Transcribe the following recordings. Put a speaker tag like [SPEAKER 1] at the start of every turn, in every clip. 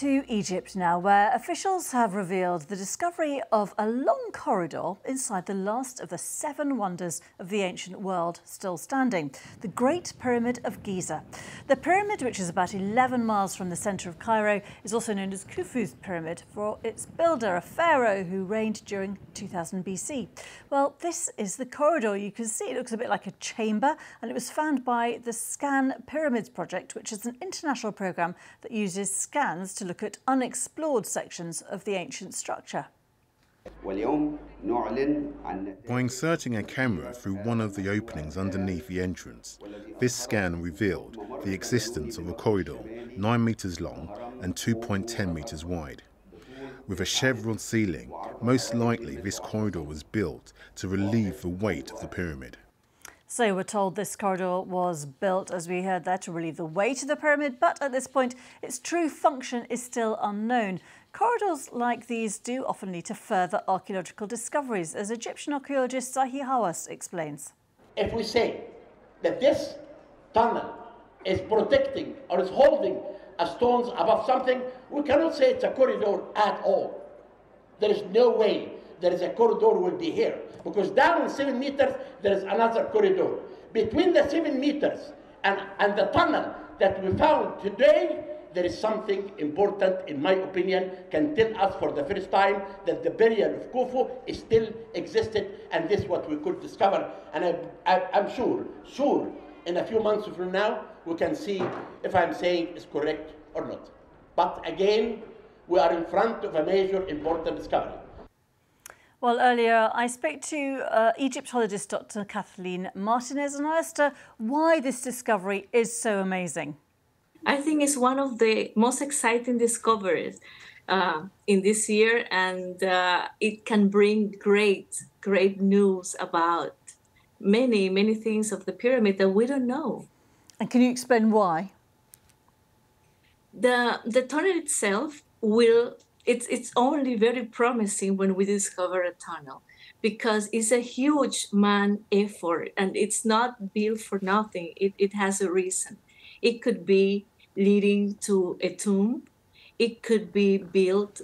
[SPEAKER 1] to Egypt now, where officials have revealed the discovery of a long corridor inside the last of the seven wonders of the ancient world still standing, the Great Pyramid of Giza. The pyramid, which is about 11 miles from the centre of Cairo, is also known as Khufu's pyramid for its builder, a pharaoh who reigned during 2000 BC. Well, this is the corridor. You can see it looks a bit like a chamber, and it was found by the Scan Pyramids Project, which is an international programme that uses scans to look at unexplored sections of the ancient structure.
[SPEAKER 2] By inserting a camera through one of the openings underneath the entrance, this scan revealed the existence of a corridor 9 metres long and 2.10 metres wide. With a chevron ceiling, most likely this corridor was built to relieve the weight of the pyramid.
[SPEAKER 1] So we're told this corridor was built, as we heard there, to relieve the weight of the pyramid, but at this point, its true function is still unknown. Corridors like these do often lead to further archaeological discoveries, as Egyptian archaeologist Zahi Hawass explains.
[SPEAKER 3] If we say that this tunnel is protecting or is holding a stones above something, we cannot say it's a corridor at all. There is no way there is a corridor will be here. Because down seven meters, there is another corridor. Between the seven meters and, and the tunnel that we found today, there is something important, in my opinion, can tell us for the first time that the burial of Khufu is still existed, and this is what we could discover. And I, I, I'm sure, sure, in a few months from now, we can see if I'm saying is correct or not. But again, we are in front of a major important discovery.
[SPEAKER 1] Well, earlier I spoke to uh, Egyptologist Dr. Kathleen Martinez and I asked her why this discovery is so amazing.
[SPEAKER 4] I think it's one of the most exciting discoveries uh, in this year, and uh, it can bring great, great news about many, many things of the pyramid that we don't know.
[SPEAKER 1] And can you explain why?
[SPEAKER 4] The, the tunnel itself will it's it's only very promising when we discover a tunnel because it's a huge man effort and it's not built for nothing. It, it has a reason. It could be leading to a tomb. It could be built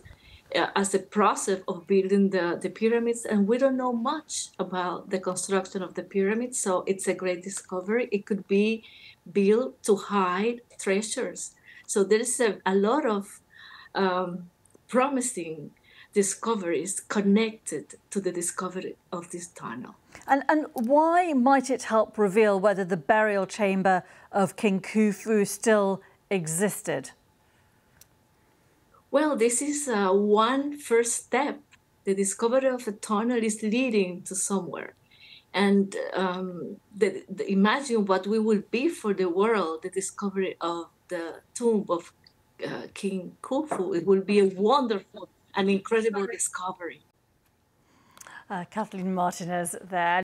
[SPEAKER 4] uh, as a process of building the, the pyramids and we don't know much about the construction of the pyramids so it's a great discovery. It could be built to hide treasures. So there's a, a lot of um, promising discoveries connected to the discovery of this tunnel.
[SPEAKER 1] And, and why might it help reveal whether the burial chamber of King Khufu still existed?
[SPEAKER 4] Well, this is uh, one first step. The discovery of a tunnel is leading to somewhere. And um, the, the, imagine what we will be for the world, the discovery of the tomb of uh, King Khufu. It will be a wonderful and incredible discovery.
[SPEAKER 1] Uh, Kathleen Martinez there.